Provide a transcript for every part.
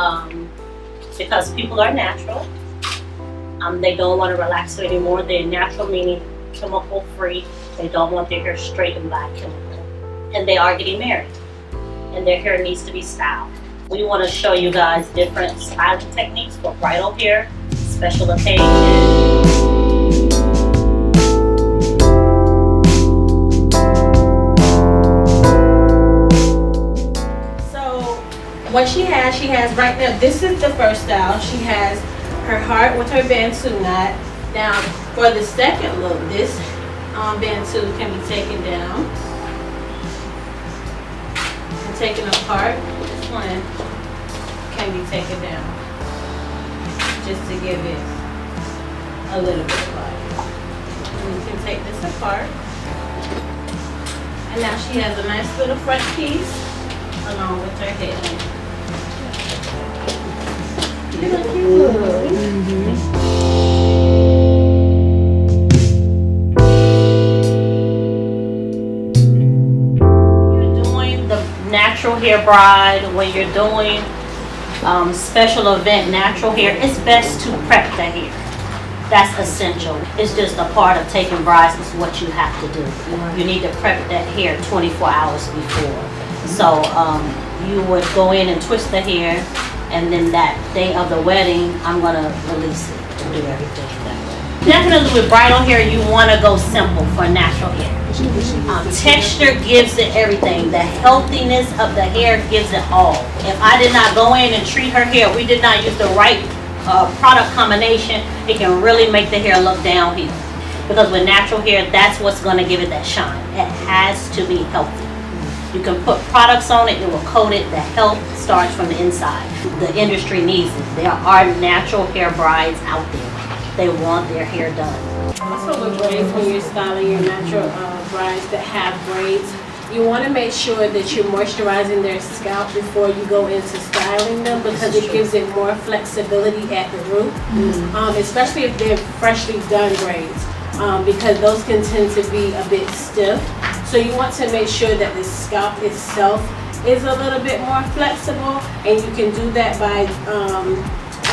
um, because people are natural. Um, they don't want to relax anymore. They're natural, meaning chemical free. They don't want their hair straight and black chemical. And they are getting married. And their hair needs to be styled. We want to show you guys different styling techniques for bridal hair, special occasions. What she has, she has right now, this is the first style. She has her heart with her bantu knot. Now, for the second look, this um, bantu can be taken down and taken apart. This one can be taken down just to give it a little bit of life. And you can take this apart. And now she has a nice little front piece along with her head. You're doing the natural hair bride, when you're doing um, special event natural hair, it's best to prep the hair. That's essential. It's just a part of taking brides. It's what you have to do. You need to prep that hair 24 hours before. So um, you would go in and twist the hair, and then that day of the wedding, I'm gonna release it and do everything that way. Definitely with bridal hair, you wanna go simple for natural hair. Um, texture gives it everything. The healthiness of the hair gives it all. If I did not go in and treat her hair, we did not use the right uh, product combination, it can really make the hair look downhill. Because with natural hair, that's what's gonna give it that shine. It has to be healthy. You can put products on it, it will coat it. The health starts from the inside. The industry needs it. There are natural hair brides out there. They want their hair done. Also with braids, when you're styling your natural uh, brides that have braids, you want to make sure that you're moisturizing their scalp before you go into styling them because it gives it more flexibility at the root, mm -hmm. um, especially if they're freshly done braids um, because those can tend to be a bit stiff. So you want to make sure that the scalp itself is a little bit more flexible and you can do that by um,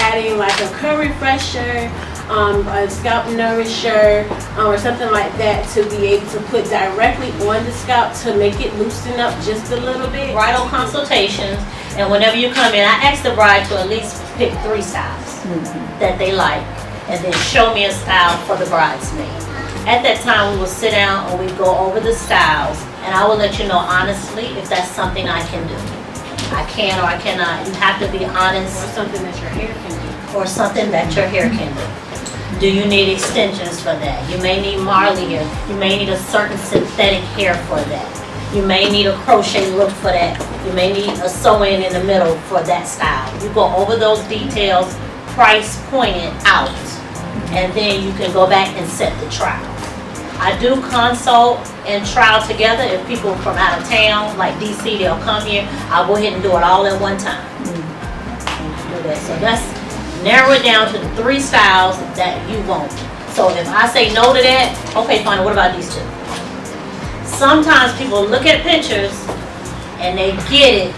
adding like a curl refresher, um, a scalp nourisher um, or something like that to be able to put directly on the scalp to make it loosen up just a little bit. Bridal consultations and whenever you come in I ask the bride to at least pick three styles mm -hmm. that they like and then show me a style for the bridesmaid. At that time, we will sit down and we go over the styles, and I will let you know honestly if that's something I can do. I can or I cannot. You have to be honest. Or something that your hair can do. Or something that your hair can do. Do you need extensions for that? You may need Marley hair. You may need a certain synthetic hair for that. You may need a crochet look for that. You may need a sew-in in the middle for that style. You go over those details, price pointed out, and then you can go back and set the trial. I do consult and trial together. If people from out of town, like DC, they'll come here. I'll go ahead and do it all at one time. Mm-hmm. Do that. So that's narrow it down to the three styles that you want. So if I say no to that, okay, fine. What about these two? Sometimes people look at pictures and they get it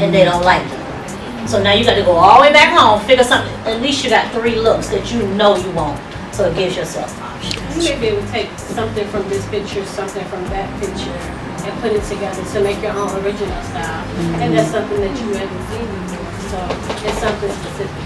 and they don't like it. So now you got to go all the way back home, figure something. At least you got three looks that you know you want. So it gives yourself options. you may be able to take something from this picture, something from that picture, and put it together to make your own original style. Mm -hmm. And that's something that you haven't seen before. So it's something specific